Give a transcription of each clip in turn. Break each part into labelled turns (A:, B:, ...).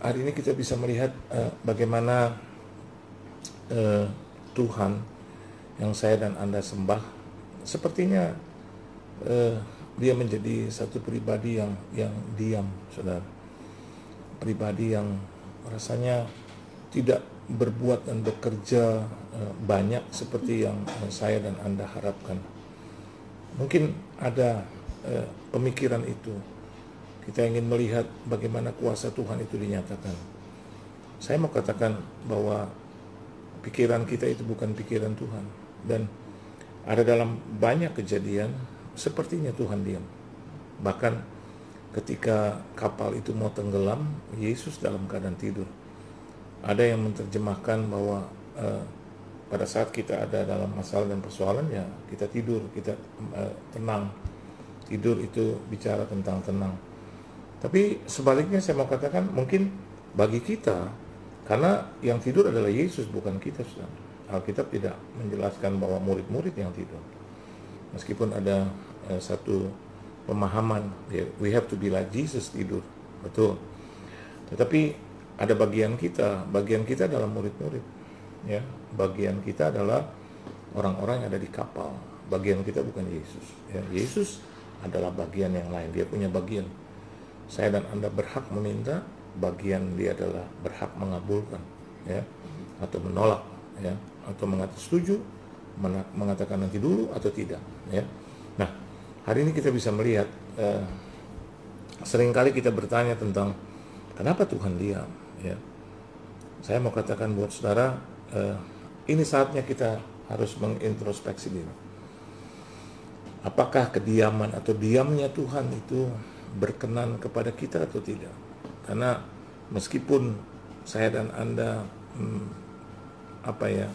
A: hari ini kita bisa melihat uh, bagaimana uh, Tuhan yang saya dan Anda sembah sepertinya uh, dia menjadi satu pribadi yang yang diam, Saudara. Pribadi yang rasanya tidak berbuat dan bekerja uh, banyak seperti yang uh, saya dan Anda harapkan. Mungkin ada uh, pemikiran itu kita ingin melihat bagaimana kuasa Tuhan itu dinyatakan. Saya mau katakan bahwa pikiran kita itu bukan pikiran Tuhan dan ada dalam banyak kejadian sepertinya Tuhan diam. Bahkan ketika kapal itu mau tenggelam, Yesus dalam keadaan tidur. Ada yang menerjemahkan bahwa uh, pada saat kita ada dalam masalah dan persoalan ya kita tidur, kita uh, tenang. Tidur itu bicara tentang tenang. Tapi sebaliknya saya mau katakan mungkin bagi kita karena yang tidur adalah Yesus bukan kita sudah. Alkitab tidak menjelaskan bahwa murid-murid yang tidur. Meskipun ada eh, satu pemahaman ya, we have to be like Jesus tidur. Betul. Tetapi ada bagian kita, bagian kita adalah murid-murid. Ya, bagian kita adalah orang-orang yang ada di kapal. Bagian kita bukan Yesus. Ya, Yesus adalah bagian yang lain. Dia punya bagian saya dan Anda berhak meminta, bagian dia adalah berhak mengabulkan ya atau menolak ya atau mengatakan setuju, mengatakan nanti dulu atau tidak ya. Nah, hari ini kita bisa melihat eh, sering kali kita bertanya tentang kenapa Tuhan diam ya. Saya mau katakan buat saudara eh, ini saatnya kita harus mengintrospeksi diri. Apakah kediaman atau diamnya Tuhan itu berkenan kepada kita atau tidak. Karena meskipun saya dan Anda hmm, apa ya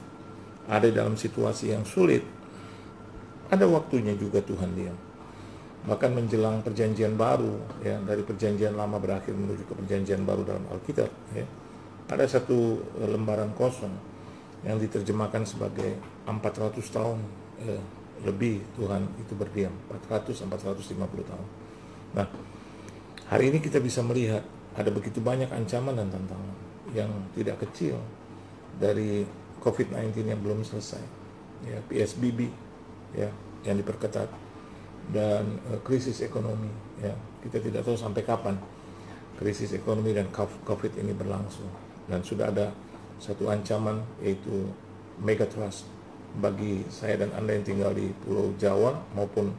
A: ada dalam situasi yang sulit, ada waktunya juga Tuhan diam. Bahkan menjelang perjanjian baru, ya dari perjanjian lama berakhir menuju ke perjanjian baru dalam Alkitab, ya ada satu eh, lembaran kosong yang diterjemahkan sebagai 400 tahun eh, lebih Tuhan itu berdiam, 400 450 tahun. Nah, hari ini kita bisa melihat ada begitu banyak ancaman dan tantangan yang tidak kecil dari COVID-19 yang belum selesai, ya PSBB, ya yang diperketat dan uh, krisis ekonomi, ya. Kita tidak tahu sampai kapan krisis ekonomi dan COVID ini berlangsung. Dan sudah ada satu ancaman yaitu megatrust bagi saya dan anda yang tinggal di Pulau Jawa maupun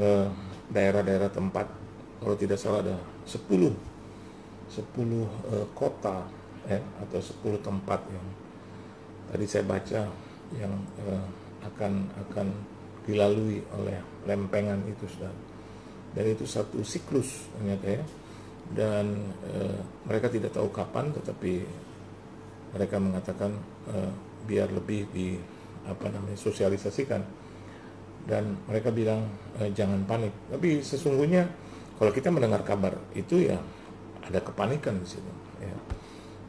A: uh, daerah-daerah tempat kalau tidak salah ada 10 10 uh, kota ya atau 10 tempat yang tadi saya baca yang uh, akan akan dilalui oleh lempengan itu sudah dan itu satu siklus ternyata ya. Dan uh, mereka tidak tahu kapan tetapi mereka mengatakan uh, biar lebih di apa namanya sosialisasikan dan mereka bilang e, jangan panik. Tapi sesungguhnya kalau kita mendengar kabar itu ya ada kepanikan di situ ya.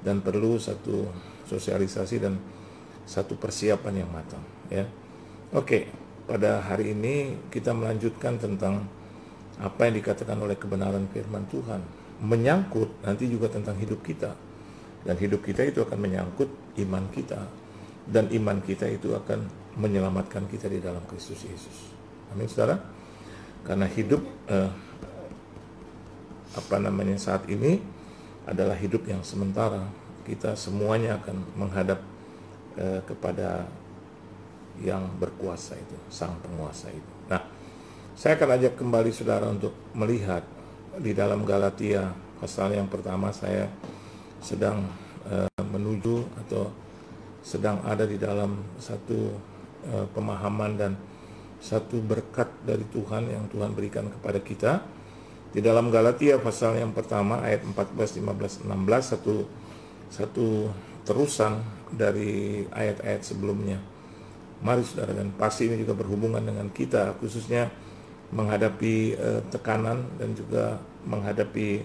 A: Dan perlu satu sosialisasi dan satu persiapan yang matang ya. Oke, pada hari ini kita melanjutkan tentang apa yang dikatakan oleh kebenaran firman Tuhan menyangkut nanti juga tentang hidup kita dan hidup kita itu akan menyangkut iman kita dan iman kita itu akan menyelamatkan kita di dalam Kristus Yesus. Amin, saudara. Karena hidup eh, apa namanya saat ini adalah hidup yang sementara. Kita semuanya akan menghadap eh, kepada yang berkuasa itu, sang penguasa itu. Nah, saya akan ajak kembali saudara untuk melihat di dalam Galatia pasal yang pertama saya sedang eh, menuju atau sedang ada di dalam satu uh, pemahaman dan satu berkat dari Tuhan yang Tuhan berikan kepada kita. Di dalam Galatia pasal yang pertama ayat 14, 15, 16 satu satu terusan dari ayat-ayat sebelumnya. Mari saudara dan pasti ini juga berhubungan dengan kita khususnya menghadapi uh, tekanan dan juga menghadapi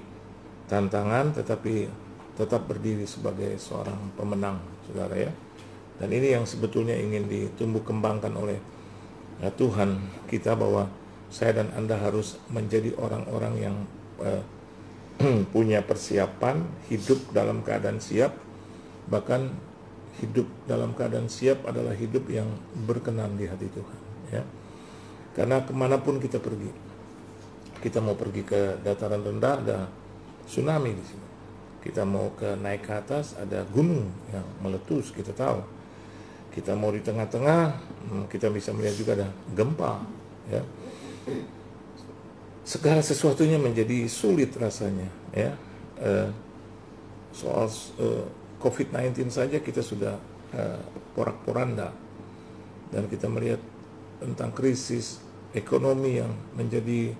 A: tantangan tetapi tetap berdiri sebagai seorang pemenang saudara ya. Dan ini yang sebetulnya ingin ditumbuh kembangkan oleh ya, Tuhan kita bahwa saya dan Anda harus menjadi orang-orang yang uh, punya persiapan, hidup dalam keadaan siap, bahkan hidup dalam keadaan siap adalah hidup yang berkenan di hati Tuhan. Ya. Karena ke mana pun kita pergi, kita mau pergi ke dataran rendah ada tsunami di sini. Kita mau ke naik ke atas ada gunung yang meletus, kita tahu. Kita mau di tengah-tengah, hmm, kita bisa melihat juga ada gempa. Ya. Segala sesuatunya menjadi sulit rasanya ya. Uh, soal eh, COVID-19 saja kita sudah uh, porak-poranda. Dan kita melihat tentang krisis ekonomi yang menjadi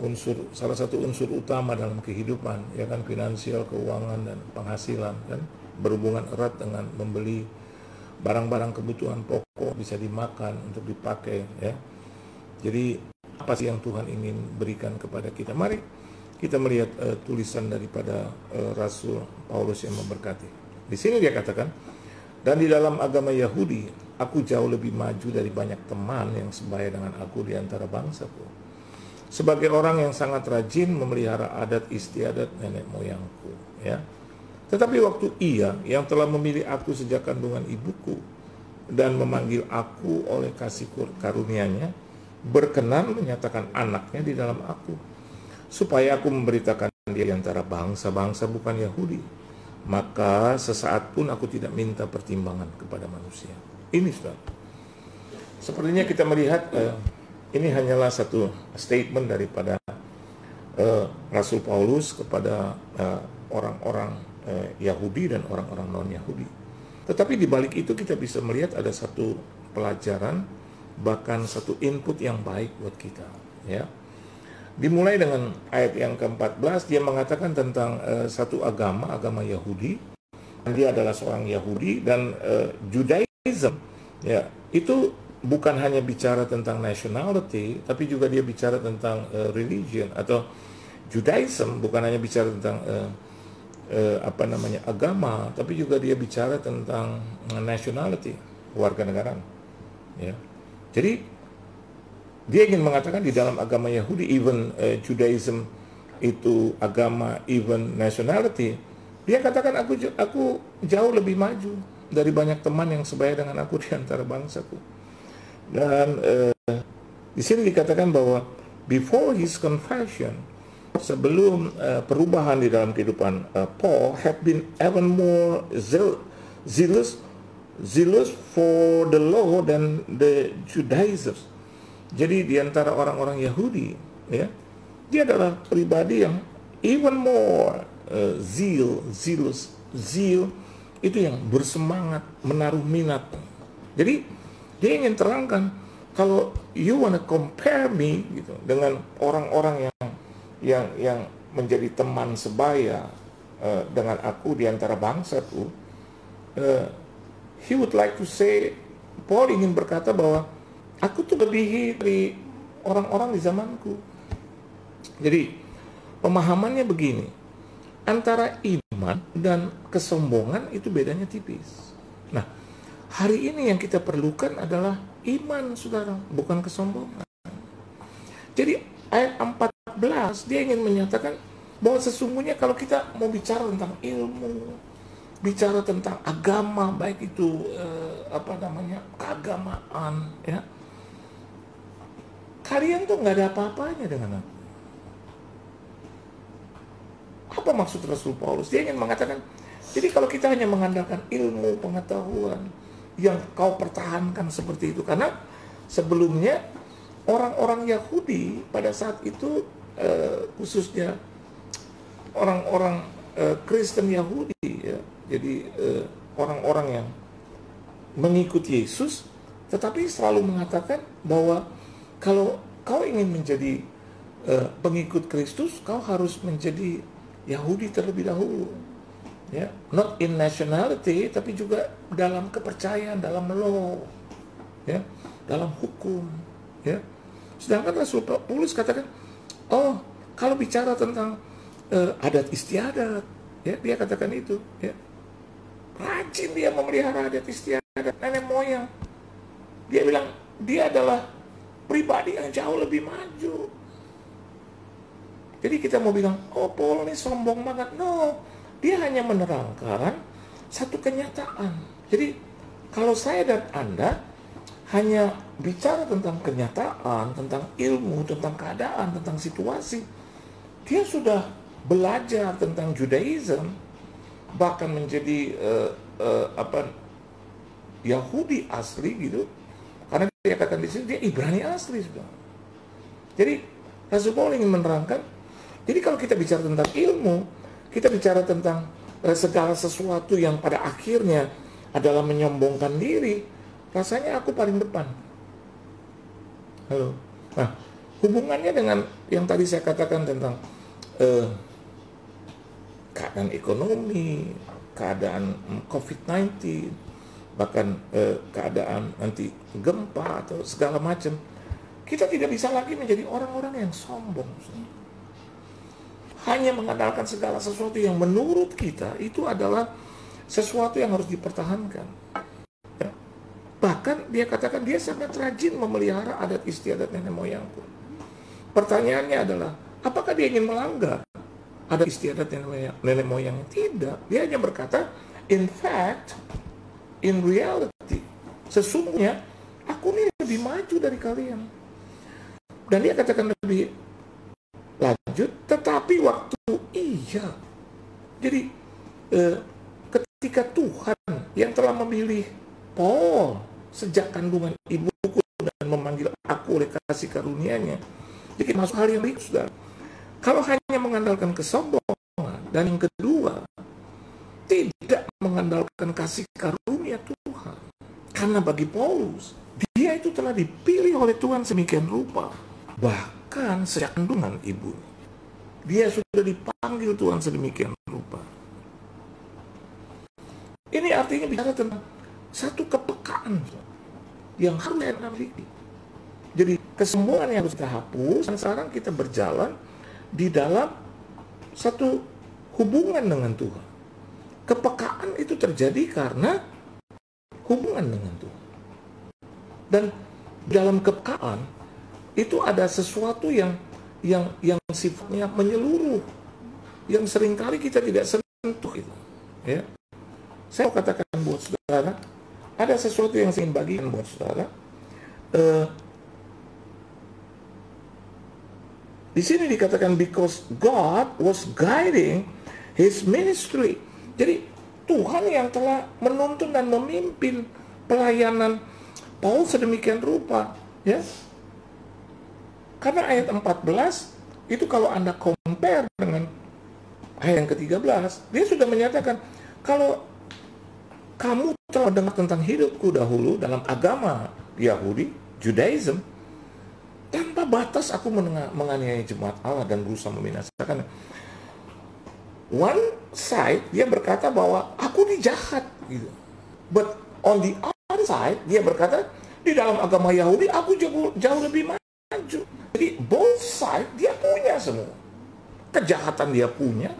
A: unsur salah satu unsur utama dalam kehidupan ya kan finansial keuangan dan penghasilan kan. Berhubungan erat dengan membeli barang-barang kebutuhan pokok bisa dimakan untuk dipakai ya jadi apa sih yang Tuhan ingin berikan kepada kita? Mari kita melihat uh, tulisan daripada uh, Rasul Paulus yang memberkati. Di sini dia katakan, dan di dalam agama Yahudi, aku jauh lebih maju dari banyak teman yang sebaya dengan aku di antara bangsaku. Sebagai orang yang sangat rajin memelihara adat istiadat nenek moyangku, ya. Tetapi waktu ia yang telah memilih aku sejak kandungan ibuku dan memanggil aku oleh kasih karunia-Nya, berkenan menyatakan anaknya di dalam aku supaya aku memberitakan dia di antara bangsa-bangsa bukan Yahudi. Maka sesaat pun aku tidak minta pertimbangan kepada manusia. Ini sudah sepertinya kita melihat uh, ini hanyalah satu statement daripada uh, Rasul Paulus kepada uh, orang-orang uh, Yahudi dan orang-orang non Yahudi tetapi di balik itu kita bisa melihat ada satu pelajaran bahkan satu input yang baik buat kita ya. Dimulai dengan ayat yang ke-14 dia mengatakan tentang uh, satu agama agama Yahudi. Dia adalah seorang Yahudi dan uh, Judaism ya. Itu bukan hanya bicara tentang nationality tapi juga dia bicara tentang uh, religion atau Judaism bukan hanya bicara tentang uh, uh, apa namanya agama tapi juga dia bicara tentang nationality warga negara ya jadi dia ingin mengatakan di dalam agama Yahudi, even uh, Judaism itu agama, even nationality, dia katakan aku aku jauh lebih maju dari banyak teman yang sebaya dengan aku di antara bangsaku. Dan uh, di sini dikatakan bahwa before his confession, sebelum uh, perubahan di dalam kehidupan uh, Paul had been even more zealous zealous for the law dan the Judaizers. Jadi di antara orang-orang Yahudi, ya, dia adalah pribadi yang even more uh, zeal, zealous, zeal itu yang bersemangat, menaruh minat. Jadi dia ingin terangkan kalau you wanna compare me gitu dengan orang-orang yang yang yang menjadi teman sebaya uh, dengan aku di antara bangsa tuh uh, he would like to say Paul ingin berkata bahwa aku tuh lebih dari orang-orang di zamanku. Jadi pemahamannya begini, antara iman dan kesombongan itu bedanya tipis. Nah, hari ini yang kita perlukan adalah iman, saudara, bukan kesombongan. Jadi ayat 14 dia ingin menyatakan bahwa sesungguhnya kalau kita mau bicara tentang ilmu, bicara tentang agama baik itu eh, apa namanya keagamaan ya kalian tuh nggak ada apa-apanya dengan aku. Apa maksud Rasul Paulus? Dia ingin mengatakan jadi kalau kita hanya mengandalkan ilmu pengetahuan yang kau pertahankan seperti itu karena sebelumnya orang-orang Yahudi pada saat itu eh, khususnya orang-orang eh, Kristen Yahudi ya. Jadi eh, orang-orang yang mengikut Yesus tetapi selalu mengatakan bahwa kalau kau ingin menjadi uh, pengikut Kristus kau harus menjadi Yahudi terlebih dahulu ya. Not in nationality tapi juga dalam kepercayaan dalam law ya. Dalam hukum ya sedangkan Rasul Paulus katakan oh kalau bicara tentang uh, adat istiadat ya dia katakan itu ya Rajin dia memelihara adat istiadat nenek moyang. Dia bilang dia adalah pribadi yang jauh lebih maju. Jadi kita mau bilang, oh Paul ini sombong banget. No, dia hanya menerangkan satu kenyataan. Jadi kalau saya dan Anda hanya bicara tentang kenyataan, tentang ilmu, tentang keadaan, tentang situasi, dia sudah belajar tentang Judaism, bahkan menjadi uh, uh, apa Yahudi asli gitu, karena dia katakan di sini dia Ibrani asli sudah. Jadi Rasul Paul ingin menerangkan, jadi kalau kita bicara tentang ilmu, kita bicara tentang uh, segala sesuatu yang pada akhirnya adalah menyombongkan diri, rasanya aku paling depan. Halo. Nah, hubungannya dengan yang tadi saya katakan tentang uh, keadaan ekonomi, keadaan COVID-19, bahkan uh, keadaan nanti gempa atau segala macam, kita tidak bisa lagi menjadi orang-orang yang sombong. Hanya mengandalkan segala sesuatu yang menurut kita itu adalah sesuatu yang harus dipertahankan. Bahkan dia katakan dia sangat rajin memelihara adat istiadat nenek moyangku. Pertanyaannya adalah, apakah dia ingin melanggar adat istiadat nenek moyang? Nenek moyangnya? Tidak. Dia hanya berkata, in fact, in reality, sesungguhnya aku ini lebih maju dari kalian. Dan dia katakan lebih lanjut, tetapi waktu iya. Jadi eh, ketika Tuhan yang telah memilih Paul sejak kandungan ibuku dan memanggil aku oleh kasih karunia-Nya, jadi masuk hal yang baik, saudara. Kalau hanya mengandalkan kesombongan dan yang kedua tidak mengandalkan kasih karunia Tuhan. Karena bagi Paulus, dia itu telah dipilih oleh Tuhan semikian rupa. Bahkan sejak kandungan ibu. Dia sudah dipanggil Tuhan sedemikian rupa. Ini artinya bicara tentang satu kepekaan yang harus miliki. Jadi kesembuhan yang harus kita hapus dan sekarang kita berjalan di dalam satu hubungan dengan Tuhan. Kepekaan itu terjadi karena hubungan dengan Tuhan. Dan dalam kepekaan itu ada sesuatu yang yang yang sifatnya menyeluruh yang sering kali kita tidak sentuh itu ya saya mau katakan buat saudara ada sesuatu yang saya ingin bagikan buat saudara. Uh, di sini dikatakan because God was guiding his ministry. Jadi Tuhan yang telah menuntun dan memimpin pelayanan Paul sedemikian rupa ya. Karena ayat 14 itu kalau Anda compare dengan ayat yang ke-13, dia sudah menyatakan kalau kamu telah dengar tentang hidupku dahulu dalam agama Yahudi, Judaism, tanpa batas aku menganiaya jemaat Allah dan berusaha membinasakan. One side dia berkata bahwa aku dijahat gitu. But on the other side dia berkata di dalam agama Yahudi aku jauh, jauh lebih maju. Jadi both side dia punya semua. Kejahatan dia punya,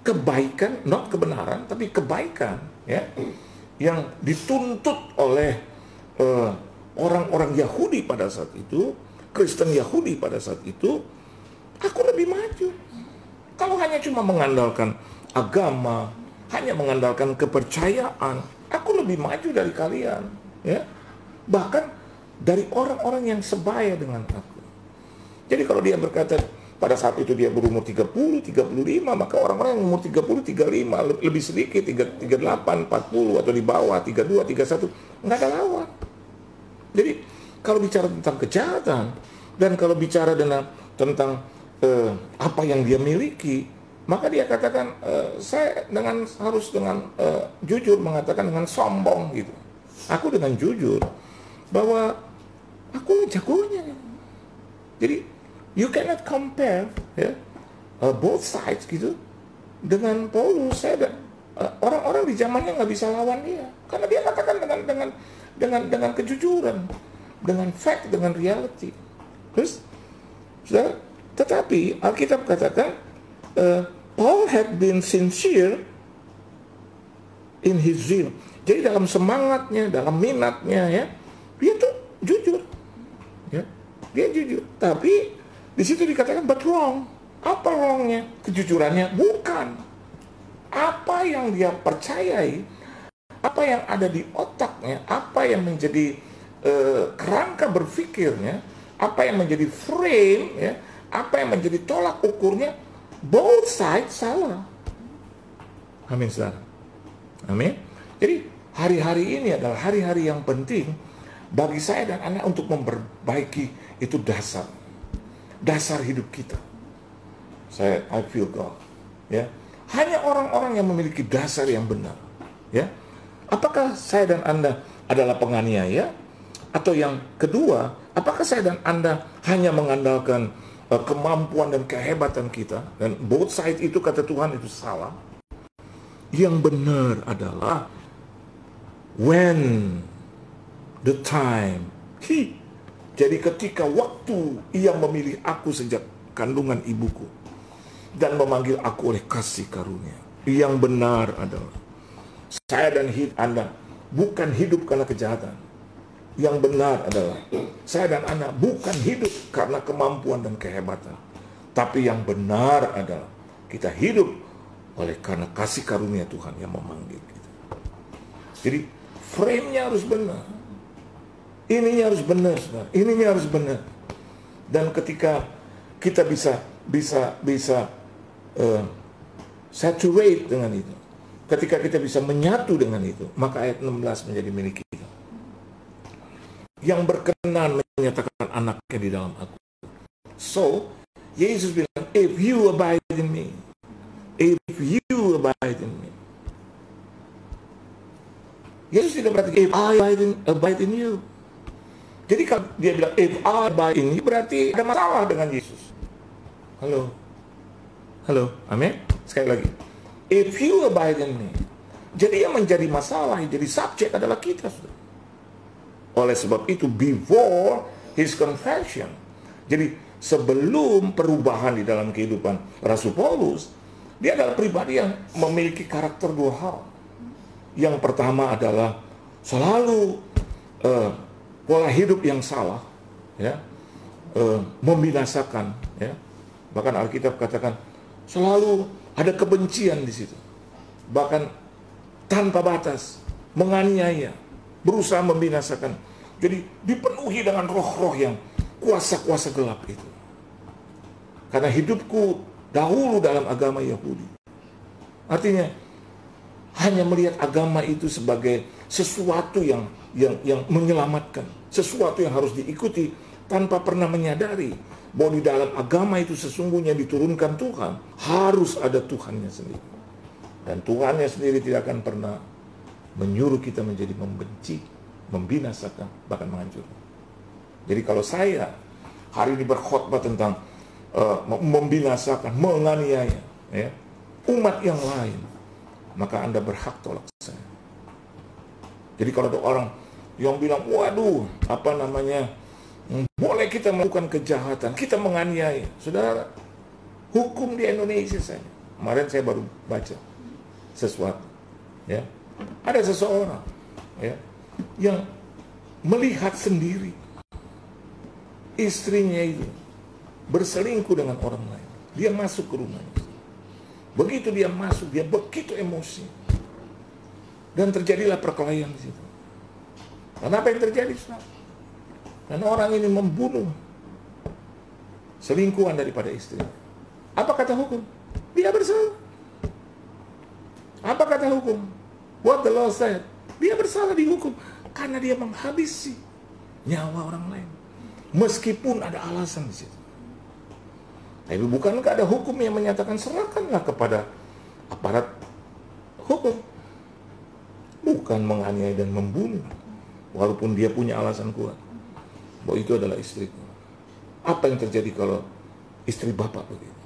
A: kebaikan, not kebenaran, tapi kebaikan, ya, yang dituntut oleh eh, orang-orang Yahudi pada saat itu, Kristen Yahudi pada saat itu, aku lebih maju. Kalau hanya cuma mengandalkan agama, hanya mengandalkan kepercayaan, aku lebih maju dari kalian, ya. Bahkan dari orang-orang yang sebaya dengan aku. Jadi kalau dia berkata pada saat itu dia berumur 30, 35, maka orang-orang yang umur 30, 35, lebih sedikit, 38, 40, atau di bawah, 32, 31, nggak ada lawan. Jadi kalau bicara tentang kejahatan, dan kalau bicara dengan tentang eh, apa yang dia miliki, maka dia katakan, eh, saya dengan harus dengan eh, jujur mengatakan dengan sombong gitu. Aku dengan jujur bahwa aku jagonya. Jadi you cannot compare ya uh, both sides gitu dengan Paulus. Saya uh, orang-orang di zamannya nggak bisa lawan dia. Karena dia katakan dengan dengan dengan dengan kejujuran dengan fact dengan reality. Terus sudah tetapi Alkitab katakan uh, Paul had been sincere in his zeal. Jadi dalam semangatnya dalam minatnya ya dia tuh jujur ya. Dia jujur. Tapi di situ dikatakan but wrong. Apa wrongnya? Kejujurannya? Bukan. Apa yang dia percayai, apa yang ada di otaknya, apa yang menjadi uh, kerangka berpikirnya, apa yang menjadi frame, ya, apa yang menjadi tolak ukurnya, both sides salah. Amin, saudara. Amin. Jadi hari-hari ini adalah hari-hari yang penting bagi saya dan anak untuk memperbaiki itu dasar dasar hidup kita. Saya I feel God ya. Hanya orang-orang yang memiliki dasar yang benar ya. Apakah saya dan anda adalah penganiaya? Atau yang kedua apakah saya dan anda hanya mengandalkan uh, kemampuan dan kehebatan kita? Dan both side itu kata Tuhan itu salah. Yang benar adalah when the time he jadi ketika waktu ia memilih aku sejak kandungan ibuku dan memanggil aku oleh kasih karunia yang benar adalah saya dan hidup Anda bukan hidup karena kejahatan. Yang benar adalah saya dan anak bukan hidup karena kemampuan dan kehebatan. Tapi yang benar adalah kita hidup oleh karena kasih karunia Tuhan yang memanggil kita. Jadi frame-nya harus benar. Ininya harus benar. Ininya harus benar. Dan ketika kita bisa bisa bisa uh, saturate dengan itu, ketika kita bisa menyatu dengan itu, maka ayat 16 menjadi milik kita. Yang berkenan menyatakan anaknya di dalam aku. So, Yesus bilang, if you abide in me, if you abide in me, Yesus tidak berarti if I abide in, abide in you. Jadi kalau dia bilang if I abide in you berarti ada masalah dengan Yesus. Halo. Halo. Amin. Sekali lagi. If you abide in me. Jadi yang menjadi masalah, jadi subjek adalah kita. Oleh sebab itu before his confession. Jadi sebelum perubahan di dalam kehidupan Rasul Paulus, dia adalah pribadi yang memiliki karakter dua hal. Yang pertama adalah selalu uh, pola hidup yang salah, ya, uh, membinasakan, ya. Bahkan Alkitab katakan selalu ada kebencian di situ, bahkan tanpa batas, menganiaya, berusaha membinasakan. Jadi dipenuhi dengan roh-roh yang kuasa-kuasa gelap itu. Karena hidupku dahulu dalam agama Yahudi. Artinya hanya melihat agama itu sebagai sesuatu yang yang yang menyelamatkan, sesuatu yang harus diikuti tanpa pernah menyadari bahwa di dalam agama itu sesungguhnya diturunkan Tuhan, harus ada Tuhannya sendiri. Dan Tuhannya sendiri tidak akan pernah menyuruh kita menjadi membenci, membinasakan, bahkan menghancurkan. Jadi kalau saya hari ini berkhotbah tentang uh, membinasakan, menganiaya ya, umat yang lain, maka Anda berhak tolak saya. Jadi kalau ada orang yang bilang, waduh, apa namanya, boleh kita melakukan kejahatan, kita menganiaya. Saudara, hukum di Indonesia saya. Kemarin saya baru baca sesuatu. Ya, ada seseorang ya yang melihat sendiri istrinya itu berselingkuh dengan orang lain. Dia masuk ke rumahnya. Begitu dia masuk, dia begitu emosi. Dan terjadilah perkelahian di situ. Dan apa yang terjadi? Dan orang ini membunuh selingkuhan daripada istri. Apa kata hukum? Dia bersalah. Apa kata hukum? What the law said? Dia bersalah dihukum karena dia menghabisi nyawa orang lain. Meskipun ada alasan di situ. Tapi bukankah ada hukum yang menyatakan serahkanlah kepada aparat hukum. Bukan menganiaya dan membunuh. Walaupun dia punya alasan kuat. Bahwa itu adalah istriku. Apa yang terjadi kalau istri bapak begitu?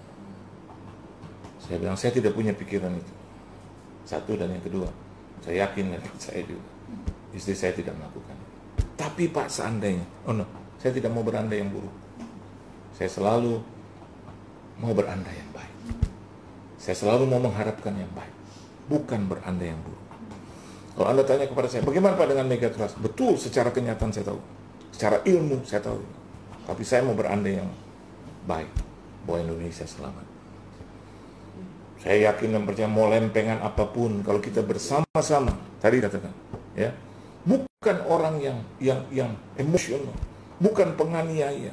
A: Saya bilang, saya tidak punya pikiran itu. Satu dan yang kedua, saya yakin dan saya juga. Istri saya tidak melakukan. Tapi pak seandainya, oh no, saya tidak mau berandai yang buruk. Saya selalu mau berandai yang baik. Saya selalu mau mengharapkan yang baik, bukan berandai yang buruk. Kalau Anda tanya kepada saya, bagaimana Pak dengan mega? Betul, secara kenyataan saya tahu. Secara ilmu saya tahu. Tapi saya mau berandai yang baik. bahwa Indonesia selamat. Saya yakin dan percaya mau lempengan apa pun kalau kita bersama-sama tadi katakan ya bukan orang yang yang yang emosional, bukan penganiaya,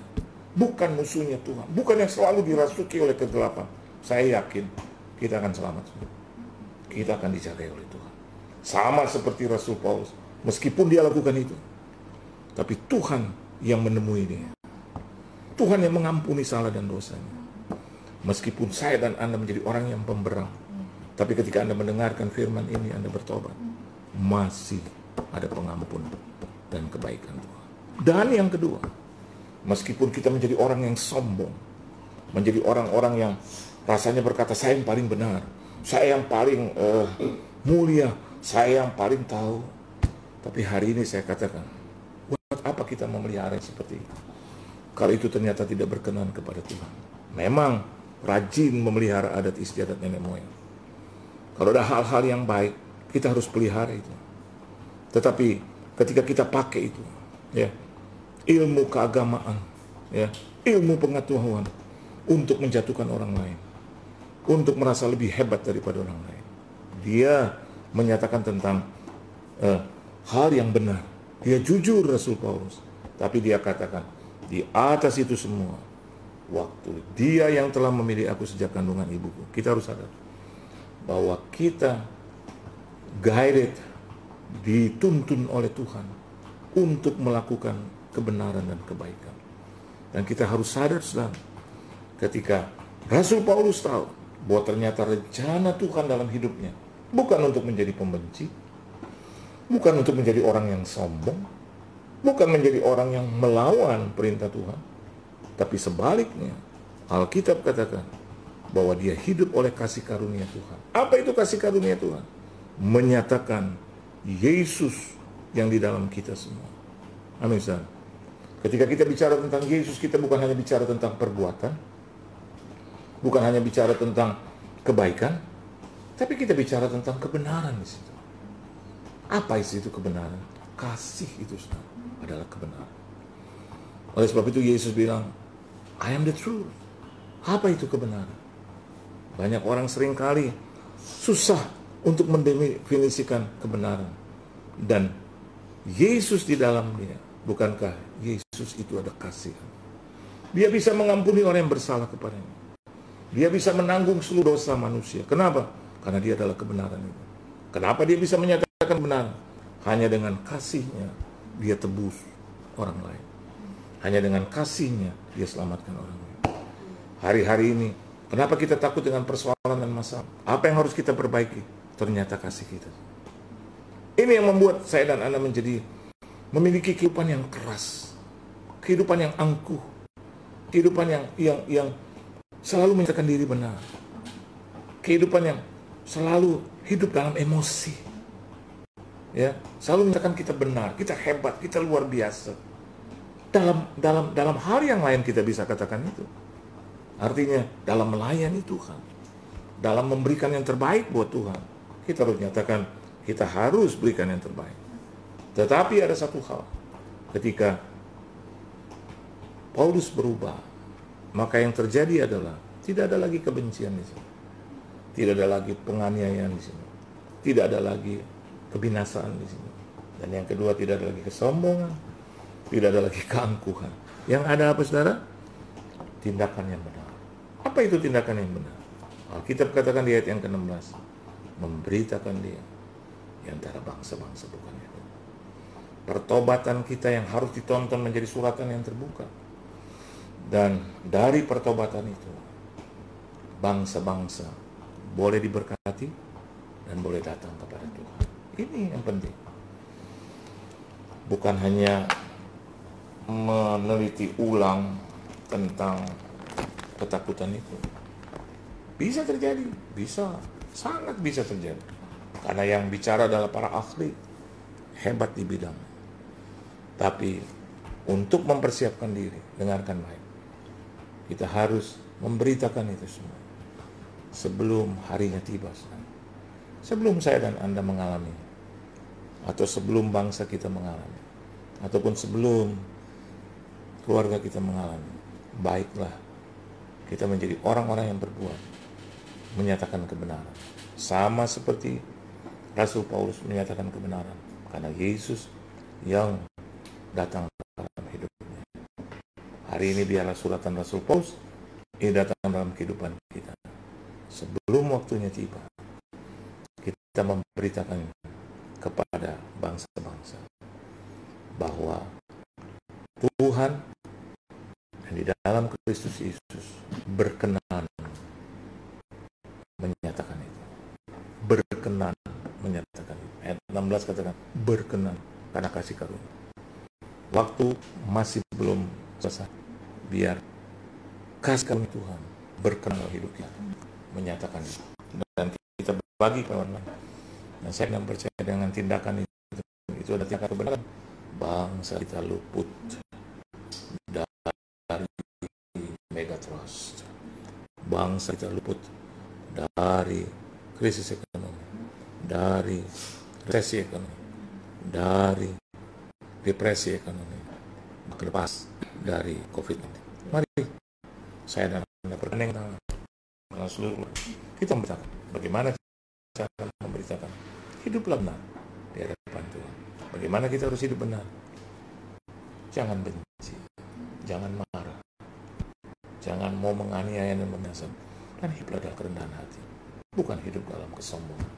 A: bukan musuhnya Tuhan, bukan yang selalu dirasuki oleh kegelapan. Saya yakin kita akan selamat. Kita akan dijagai oleh Tuhan. Sama seperti Rasul Paulus, meskipun dia lakukan itu, tapi Tuhan yang menemui dia. Tuhan yang mengampuni salah dan dosanya. Meskipun saya dan Anda menjadi orang yang pemberang, tapi ketika Anda mendengarkan firman ini, Anda bertobat, masih ada pengampunan dan kebaikan Tuhan. Dan yang kedua, meskipun kita menjadi orang yang sombong, menjadi orang-orang yang rasanya berkata saya yang paling benar, saya yang paling uh, mulia, saya yang paling tahu. Tapi hari ini saya katakan, buat apa kita memelihara seperti itu? Kalau itu ternyata tidak berkenan kepada Tuhan. Memang rajin memelihara adat istiadat nenek moyang. Kalau ada hal-hal yang baik, kita harus pelihara itu. Tetapi ketika kita pakai itu, ya, ilmu keagamaan, ya, ilmu pengetahuan untuk menjatuhkan orang lain, untuk merasa lebih hebat daripada orang lain. Dia menyatakan tentang uh, hal yang benar. Dia jujur Rasul Paulus, tapi dia katakan di atas itu semua waktu dia yang telah memilih aku sejak kandungan ibuku. Kita harus sadar bahwa kita guided, dituntun oleh Tuhan untuk melakukan kebenaran dan kebaikan. Dan kita harus sadar sedang ketika Rasul Paulus tahu bahwa ternyata rencana Tuhan dalam hidupnya bukan untuk menjadi pembenci, bukan untuk menjadi orang yang sombong, bukan menjadi orang yang melawan perintah Tuhan, tapi sebaliknya, Alkitab katakan bahwa dia hidup oleh kasih karunia Tuhan. Apa itu kasih karunia Tuhan? Menyatakan Yesus yang di dalam kita semua. Amin. Ketika kita bicara tentang Yesus, kita bukan hanya bicara tentang perbuatan, bukan hanya bicara tentang kebaikan, tapi kita bicara tentang kebenaran di situ. Apa isi itu kebenaran? Kasih itu adalah kebenaran. Oleh sebab itu Yesus bilang, I am the truth. Apa itu kebenaran? Banyak orang sering kali susah untuk mendefinisikan kebenaran. Dan Yesus di dalam dia, bukankah Yesus itu ada kasih? Dia bisa mengampuni orang yang bersalah kepadanya. Dia bisa menanggung seluruh dosa manusia. Kenapa? Karena dia adalah kebenaran itu. Kenapa dia bisa menyatakan benar? Hanya dengan kasihnya dia tebus orang lain. Hanya dengan kasihnya dia selamatkan orang lain. Hari-hari ini, kenapa kita takut dengan persoalan dan masalah? Apa yang harus kita perbaiki? Ternyata kasih kita. Ini yang membuat saya dan Anda menjadi memiliki kehidupan yang keras. Kehidupan yang angkuh. Kehidupan yang yang yang selalu menyatakan diri benar. Kehidupan yang selalu hidup dalam emosi. Ya, selalu menyatakan kita benar, kita hebat, kita luar biasa dalam dalam dalam hal yang lain kita bisa katakan itu. Artinya dalam melayani Tuhan, dalam memberikan yang terbaik buat Tuhan, kita harus nyatakan kita harus berikan yang terbaik. Tetapi ada satu hal, ketika Paulus berubah, maka yang terjadi adalah tidak ada lagi kebencian di. Tidak ada lagi penganiayaan di sini. Tidak ada lagi kebinasaan di sini. Dan yang kedua tidak ada lagi kesombongan, tidak ada lagi keangkuhan. Yang ada apa saudara? Tindakan yang benar. Apa itu tindakan yang benar? Alkitab katakan di ayat yang ke-16. Memberitakan dia di antara bangsa-bangsa bukan itu. Pertobatan kita yang harus ditonton menjadi suratan yang terbuka. Dan dari pertobatan itu, bangsa-bangsa boleh diberkati dan boleh datang kepada Tuhan. Ini yang penting. Bukan hanya meneliti ulang tentang ketakutan itu. Bisa terjadi, bisa, sangat bisa terjadi. Karena yang bicara adalah para ahli, hebat di bidang. Tapi untuk mempersiapkan diri, dengarkan baik. Kita harus memberitakan itu semua. Sebelum harinya tiba. Sebelum saya dan Anda mengalami. Atau sebelum bangsa kita mengalami. Ataupun sebelum keluarga kita mengalami. Baiklah kita menjadi orang-orang yang berbuat, menyatakan kebenaran. Sama seperti Rasul Paulus menyatakan kebenaran. Karena Yesus yang datang dalam hidupnya. Hari ini biarlah suratan Rasul Paulus ini datang dalam kehidupan kita. Sebelum waktunya tiba, kita memberitakan kepada bangsa-bangsa bahwa Tuhan dan di dalam Kristus Yesus berkenan menyatakan itu. Berkenan menyatakan itu. Ayat 16 katakan berkenan karena kasih karunia. Waktu masih belum selesai. Biar kasih karunia Tuhan berkenan hidup kita menyatakan. Dan kita bagi kawan. Dan saya yang percaya dengan tindakan itu itu adalah tindakan kebenaran bangsa kita luput Megatrust. Bangsa kita luput dari krisis ekonomi, dari resesi ekonomi, dari depresi ekonomi, lepas dari COVID-19. Mari saya dan Anda bergandeng seluruh kita memberitakan bagaimana cara memberitakan hiduplah benar di hadapan Tuhan. Bagaimana kita harus hidup benar? Jangan benci, jangan marah, Jangan mau menganiaya dan membinasakan. Dan hiduplah dalam kerendahan hati. Bukan hidup dalam kesombongan,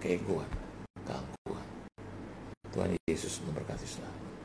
A: keegoan, keangkuhan. Tuhan Yesus memberkati selalu.